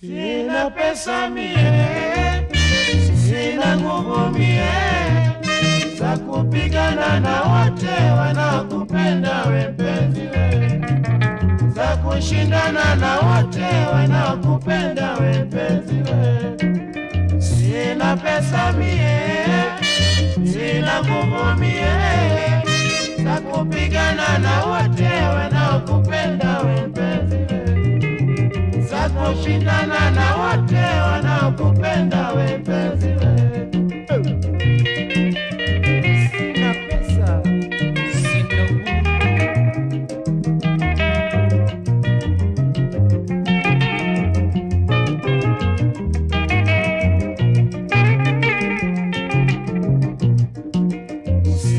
Sina pesa mie, sina nguvu mie za kupigana na wote wanaokupenda we mpenzi we, za kushindana na wote wanaokupenda we mpenzi we. Sina pesa mie, sina nguvu mie za kupigana na wote wanaokupenda we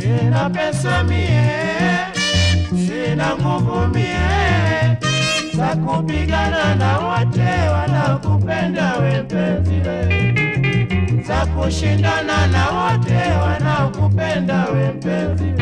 Sina pesa mie, sina nguvu mie. Za kupigana na wote wanaokupenda we mpenzi za kushindana na wote wanaokupenda we mpenzi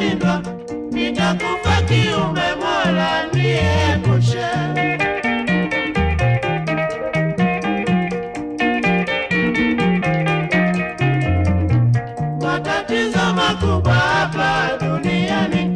kushindwa, nitakufa kiume, Mola niepushe. Matatizo makubwa hapa duniani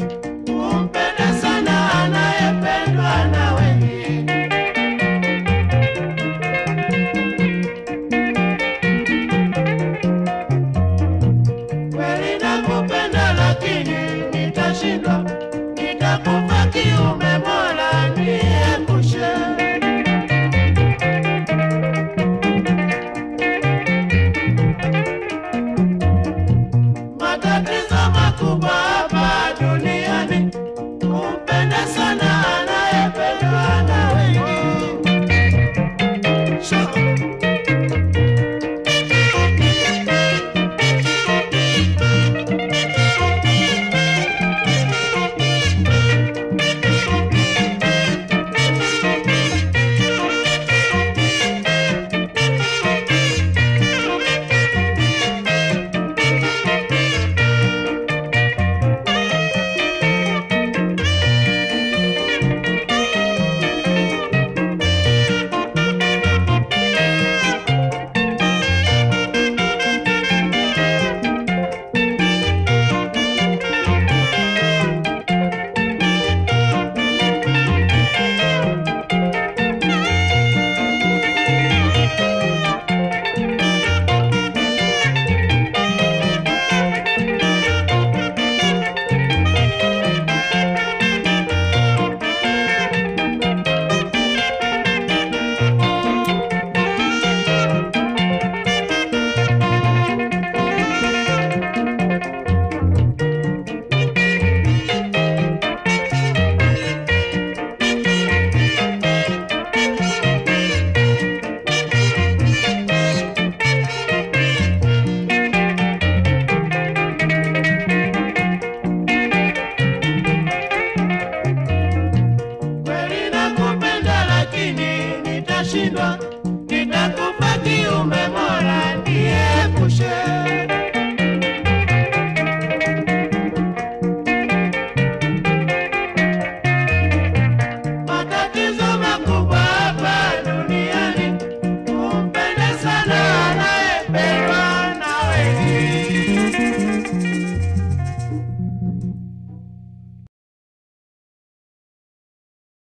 kushinda